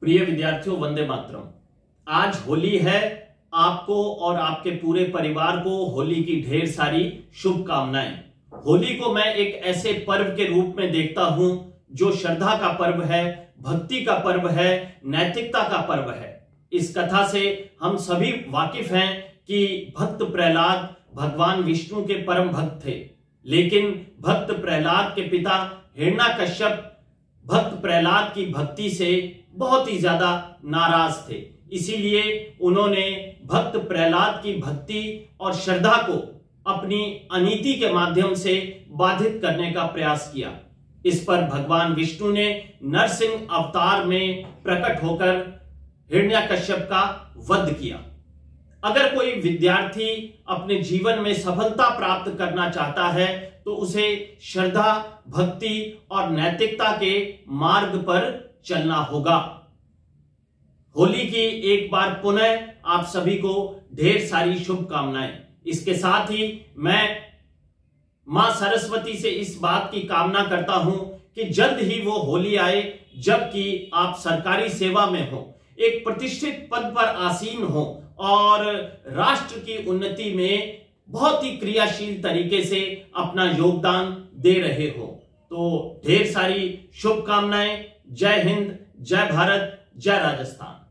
प्रिय विद्यार्थियों, वंदे मातरम। आज होली है आपको और आपके पूरे परिवार को होली की ढेर सारी शुभकामनाएँ। होली को मैं एक ऐसे पर्व के रूप में देखता हूँ जो श्रद्धा का पर्व है, भक्ति का पर्व है, नैतिकता का पर्व है। इस कथा से हम सभी वाकिफ हैं कि भक्त प्रहलाद भगवान विष्णु के परम भक्त थे। लेकिन भक्त प्रहलाद के पिता हिरणा कश्यप भक्त प्रहलाद की भक्ति से बहुत ही ज़्यादा नाराज़ थे। इसीलिए उन्होंने भक्त प्रहलाद की भक्ति और श्रद्धा को अपनी अनीति के माध्यम से बाधित करने का प्रयास किया। इस पर भगवान विष्णु ने नरसिंह अवतार में प्रकट होकर हिरण्यकश्यप का वध किया। अगर कोई विद्यार्थी अपने जीवन में सफलता प्राप्त करना चाहता है तो उसे श्रद्धा, भक्ति और नैतिकता के मार्ग पर चलना होगा। होली की एक बार पुनः आप सभी को ढेर सारी शुभकामनाएँ। इसके साथ ही मैं माँ सरस्वती से इस बात की कामना करता हूँ कि जल्द ही वो होली आए, जबकि आप सरकारी सेवा में हो, एक प्रतिष्ठित पद पर आसीन हो और राष्ट्र की उन्नति में बहुत ही क्रियाशील तरीके से अपना योगदान दे रहे हो। तो ढेर सारी शुभकामनाएँ जय हिंद जय भारत जय राजस्थान।